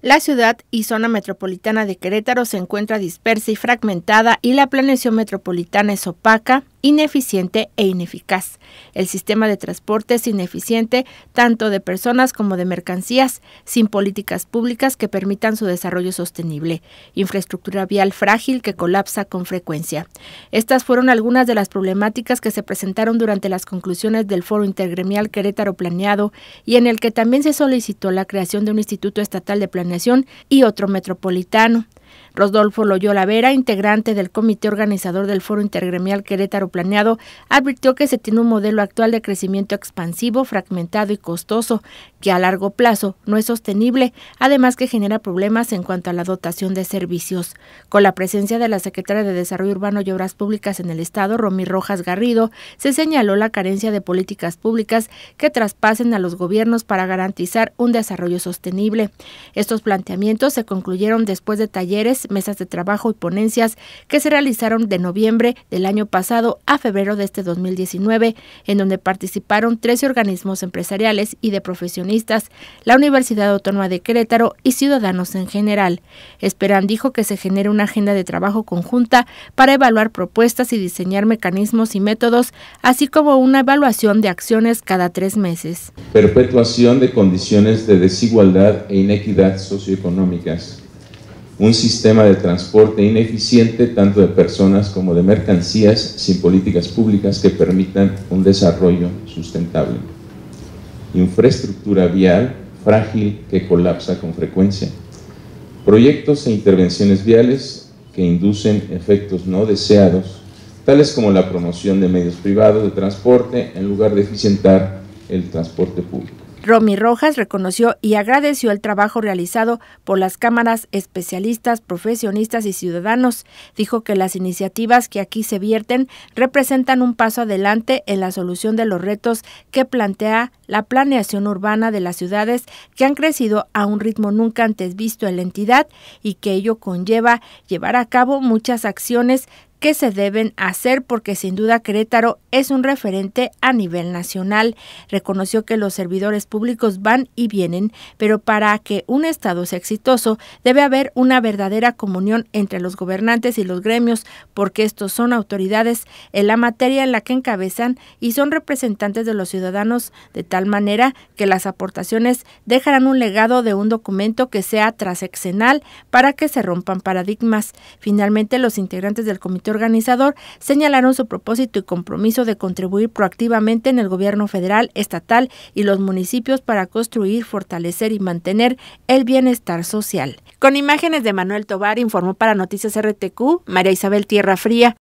La ciudad y zona metropolitana de Querétaro se encuentra dispersa y fragmentada y la planeación metropolitana es opaca, ineficiente e ineficaz. El sistema de transporte es ineficiente tanto de personas como de mercancías, sin políticas públicas que permitan su desarrollo sostenible. Infraestructura vial frágil que colapsa con frecuencia. Estas fueron algunas de las problemáticas que se presentaron durante las conclusiones del Foro Intergremial Querétaro Planeado y en el que también se solicitó la creación de un Instituto Estatal de Planeación y otro metropolitano. Rodolfo Loyola Vera, integrante del comité organizador del Foro Intergremial Querétaro Planeado, advirtió que se tiene un modelo actual de crecimiento expansivo, fragmentado y costoso, que a largo plazo no es sostenible, además que genera problemas en cuanto a la dotación de servicios. Con la presencia de la secretaria de Desarrollo Urbano y Obras Públicas en el Estado, Romy Rojas Garrido, se señaló la carencia de políticas públicas que traspasen a los gobiernos para garantizar un desarrollo sostenible. Estos planteamientos se concluyeron después de talleres mesas de trabajo y ponencias que se realizaron de noviembre del año pasado a febrero de este 2019, en donde participaron 13 organismos empresariales y de profesionistas, la Universidad Autónoma de Querétaro y ciudadanos en general. Esperan dijo que se genere una agenda de trabajo conjunta para evaluar propuestas y diseñar mecanismos y métodos, así como una evaluación de acciones cada tres meses. Perpetuación de condiciones de desigualdad e inequidad socioeconómicas un sistema de transporte ineficiente tanto de personas como de mercancías sin políticas públicas que permitan un desarrollo sustentable. Infraestructura vial frágil que colapsa con frecuencia. Proyectos e intervenciones viales que inducen efectos no deseados, tales como la promoción de medios privados de transporte en lugar de eficientar el transporte público. Romy Rojas reconoció y agradeció el trabajo realizado por las cámaras especialistas, profesionistas y ciudadanos. Dijo que las iniciativas que aquí se vierten representan un paso adelante en la solución de los retos que plantea la planeación urbana de las ciudades que han crecido a un ritmo nunca antes visto en la entidad y que ello conlleva llevar a cabo muchas acciones que se deben hacer porque sin duda Querétaro es un referente a nivel nacional. Reconoció que los servidores públicos van y vienen, pero para que un Estado sea exitoso debe haber una verdadera comunión entre los gobernantes y los gremios, porque estos son autoridades en la materia en la que encabezan y son representantes de los ciudadanos de tal manera que las aportaciones dejarán un legado de un documento que sea transeccional para que se rompan paradigmas. Finalmente, los integrantes del organizador señalaron su propósito y compromiso de contribuir proactivamente en el gobierno federal, estatal y los municipios para construir, fortalecer y mantener el bienestar social. Con imágenes de Manuel Tobar informó para Noticias RTQ María Isabel Tierra Fría.